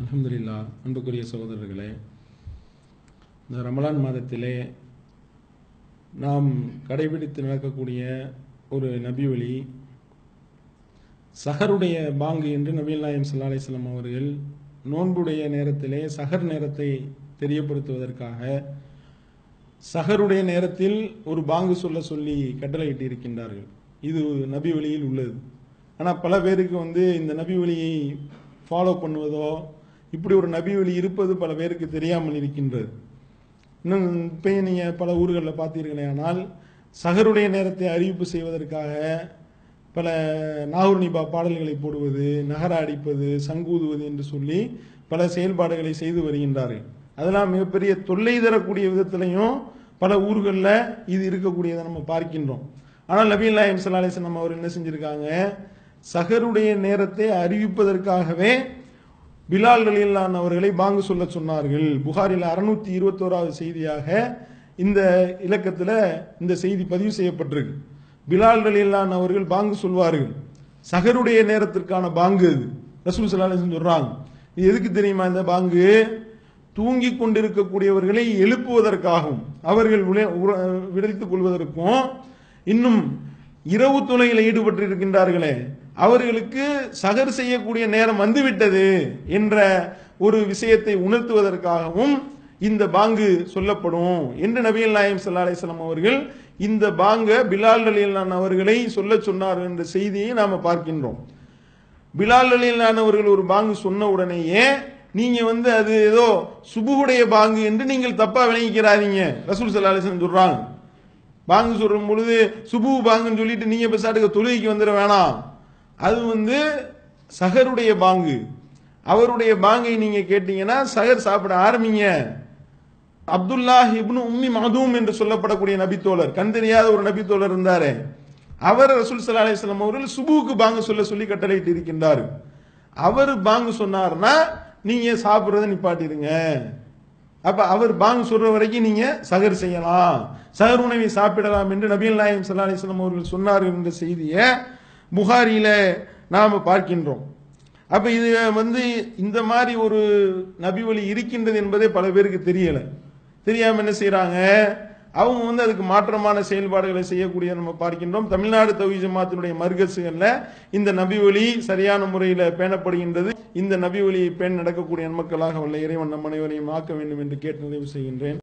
அலமதுல்லா அன்புக்குரிய சகோதரர்களே இந்த ரமலான் மாதத்திலே நாம் கடைபிடித்து நடக்கக்கூடிய ஒரு நபி வழி சஹருடைய பாங்கு என்று நபீல் நாயம் சல்லா அலிஸ்லாம் அவர்கள் நோன்புடைய நேரத்திலே சஹர் நேரத்தை தெரியப்படுத்துவதற்காக சஹருடைய நேரத்தில் ஒரு பாங்கு சொல்ல சொல்லி கட்டளையிட்டு இருக்கின்றார்கள் இது நபி வழியில் உள்ளது. ஆனால் பல பேருக்கு வந்து இந்த நபி வழியை ஃபாலோ பண்ணுவதோ இப்படி ஒரு நபி வழி இருப்பது பல பேருக்கு தெரியாமல் இருக்கின்றது. இன்னும் இப்போ நீங்கள் பல ஊர்களில் பார்த்தீர்களே ஆனால் சகருடைய நேரத்தை அறிவிப்பு செய்வதற்காக பல நாகூர்ணிபா பாடல்களை போடுவது நகர அடிப்பது சங்கூதுவது என்று சொல்லி பல செயல்பாடுகளை செய்து வருகின்றார்கள். அதெல்லாம் மிகப்பெரிய தொல்லை தரக்கூடிய விதத்திலையும் பல ஊர்களில் இது இருக்கக்கூடியதை நம்ம பார்க்கின்றோம். ஆனால் நபீல் நாயம் நம்ம அவர் என்ன செஞ்சுருக்காங்க? சகருடைய நேரத்தை அறிவிப்பதற்காகவே பிலால் அலிலான் அவர்களை பாங்கு சொல்ல சொன்னார்கள். புகாரில் அறுநூத்தி இருபத்தோராவது செய்தியாக இந்த இலக்கத்தில் இந்த செய்தி பதிவு செய்யப்பட்டிருக்கு. பிலால் அலிலான் அவர்கள் பாங்கு சொல்வார்கள். சகருடைய நேரத்திற்கான பாங்கு இது ரசூல் சல்லாஹன் சொல்றாங்க. இது எதுக்கு தெரியுமா இந்த பாங்கு? தூங்கி கொண்டிருக்கக்கூடியவர்களை எழுப்புவதற்காகவும் அவர்கள் விடுத்துக் கொள்வதற்கும் இன்னும் இரவு துணையில் ஈடுபட்டு இருக்கின்றார்களே அவர்களுக்கு சகர் செய்யக்கூடிய நேரம் வந்துவிட்டது என்ற ஒரு விஷயத்தை உணர்த்துவதற்காகவும் இந்த பாங்கு சொல்லப்படும் என்று நபியல் நாயம் சல்லா அலிஸ்லாம் அவர்கள் இந்த பாங்க பிலால் அலிலான் அவர்களை சொல்ல சொன்னார் என்ற செய்தியை நாம் பார்க்கின்றோம். பிலால் அலிலான் அவர்கள் ஒரு பாங்கு சொன்ன உடனேயே நீங்க வந்து அது ஏதோ சுபுகுடைய பாங்கு என்று நீங்கள் தப்பா விளங்கிக்கிறாதீங்க. ரசூல் சல்லா அலிஸ்லாம் சொல்றாங்க. பாங்கு சொல்லும் பொழுது சுபு பாங்குன்னு சொல்லிட்டு நீங்க பெசாட்டுக்கு தொழுகைக்கு வந்துட வேணாம். அது வந்து சகருடைய பாங்கு. அவருடைய பாங்கை நீங்க கேட்டீங்கன்னா சகர் சாப்பிட ஆரம்பிங்க. அப்துல்லா இப்னு உம்மி மதூம் என்று சொல்லப்படக்கூடிய நபித்தோழர் கண் தெரியாத ஒரு நபித்தோழர் இருந்தாரு. அவர் ரசூல் சல்லா அலிஸ்லாம் அவர்கள் சுபுவுக்கு பாங்கு சொல்ல சொல்லி கட்டளையிட்டு இருக்கின்றார். அவர் பாங்கு சொன்னார்னா நீங்க சாப்பிட்றத நிப்பாட்டிடுங்க. அப்ப அவர் பாங்கு சொல்ற வரைக்கும் நீங்க சகர் செய்யலாம். சகர் உணவை சாப்பிடலாம் என்று நபீல் நாயம் சல்லா அலிஸ்லாம் அவர்கள் சொன்னார் என்ற செய்தியை புகாரியில் நாம் பார்க்கின்றோம். அப்போ இது வந்து இந்த மாதிரி ஒரு நபி வழி இருக்கின்றது என்பதே பல பேருக்கு தெரியலை. தெரியாமல் என்ன செய்கிறாங்க அவங்க வந்து அதுக்கு மாற்றமான செயல்பாடுகளை செய்யக்கூடிய நம்ம பார்க்கின்றோம். தமிழ்நாடு தவி ஜமாத்தினுடைய மர்கசுகள்ல இந்த நபி ஒளி சரியான முறையில் பேணப்படுகின்றது. இந்த நபி ஒளியை பேண் நடக்கக்கூடிய மக்களாக உள்ள இறைவன் நம் அனைவரையும் ஆக்க வேண்டும் என்று கேட்டு நிறைவு செய்கின்றேன்.